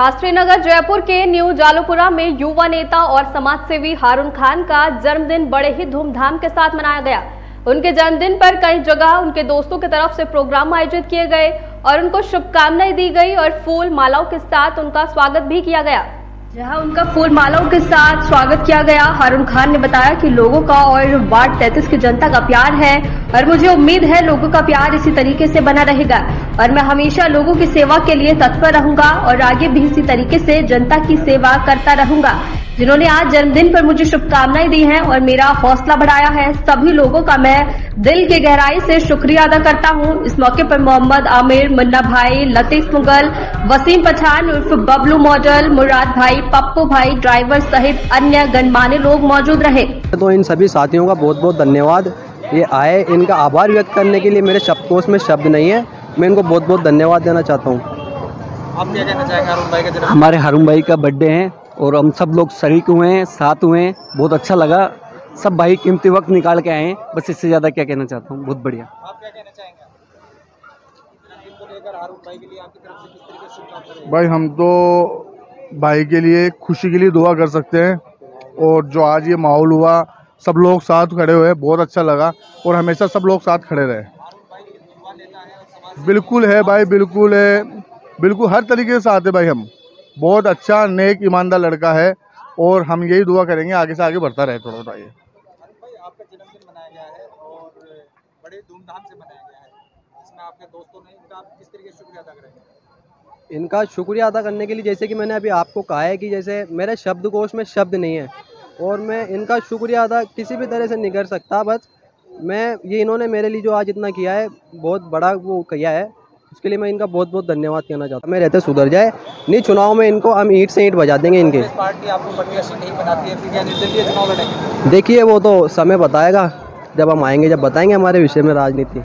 शास्त्री नगर जयपुर के न्यू जालोपुरा में युवा नेता और समाजसेवी हारून खान का जन्मदिन बड़े ही धूमधाम के साथ मनाया गया। उनके जन्मदिन पर कई जगह उनके दोस्तों की तरफ़ से प्रोग्राम आयोजित किए गए और उनको शुभकामनाएँ दी गई और फूल मालाओं के साथ उनका स्वागत भी किया गया। जहाँ उनका फूल मालाओं के साथ स्वागत किया गया। हारून खान ने बताया कि लोगों का और वार्ड तैतीस की जनता का प्यार है और मुझे उम्मीद है लोगों का प्यार इसी तरीके से बना रहेगा और मैं हमेशा लोगों की सेवा के लिए तत्पर रहूँगा और आगे भी इसी तरीके से जनता की सेवा करता रहूँगा। जिन्होंने आज जन्मदिन पर मुझे शुभकामनाएँ दी हैं और मेरा हौसला बढ़ाया है। सभी लोगों का मैं दिल के गहराई से शुक्रिया अदा करता हूँ। इस मौके पर मोहम्मद आमिर मुन्ना भाई लतीफ मुगल वसीम पठान उर्फ़ बबलू मॉडल मुराद भाई पप्पू भाई ड्राइवर सहित अन्य गणमान्य लोग मौजूद रहे। तो इन सभी साथियों का बहुत बहुत धन्यवाद। ये आए इनका आभार व्यक्त करने के लिए मेरे शब्दकोश में शब्द नहीं है। मैं इनको बहुत बहुत धन्यवाद देना चाहता हूँ। आप क्या कहना चाहेंगे हमारे हारून भाई का बर्थडे है। और हम सब लोग शरीक हुए हैं साथ हुए हैं। बहुत अच्छा लगा। सब भाई कीमती वक्त निकाल के आए हैं। बस इससे ज़्यादा क्या कहना चाहता हूँ? बहुत बढ़िया। आप क्या कहना चाहेंगे? जन्मदिन को लेकर अरुण भाई के लिए आपकी तरफ़ से किस तरीके से शुभकामनाएँ रहेंगी? भाई हम तो भाई के लिए खुशी के लिए दुआ कर सकते हैं। और जो आज ये माहौल हुआ सब लोग साथ खड़े हुए बहुत अच्छा लगा। और हमेशा सब लोग साथ खड़े रहे। बिल्कुल है भाई बिल्कुल है। बिल्कुल हर तरीके से साथ है भाई हम। बहुत अच्छा नेक ईमानदार लड़का है और हम यही दुआ करेंगे आगे से आगे बढ़ता रहे थोड़ा थोड़ा ये। अरुण भाई आपका जन्मदिन मनाया गया है और बड़े धूमधाम से मनाया गया है। इसमें आपके दोस्तों ने इनका आप किस तरीके से शुक्रिया अदा इनका शुक्रिया अदा करने के लिए जैसे कि मैंने अभी आपको कहा है कि जैसे मेरे शब्दकोश में शब्द नहीं है और मैं इनका शुक्रिया अदा किसी भी तरह से नहीं कर सकता बस मैं ये इन्होंने मेरे लिए जो आज इतना किया है बहुत बड़ा वो किया है। उसके लिए मैं इनका बहुत बहुत धन्यवाद कहना चाहता हूँ। मैं रहते सुधर जाए नहीं चुनाव में इनको हम ईट से ईट बजा देंगे इनके। देखिए वो तो समय बताएगा जब हम आएँगे जब बताएँगे हमारे विषय में राजनीति।